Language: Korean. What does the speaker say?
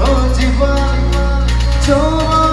어지와 저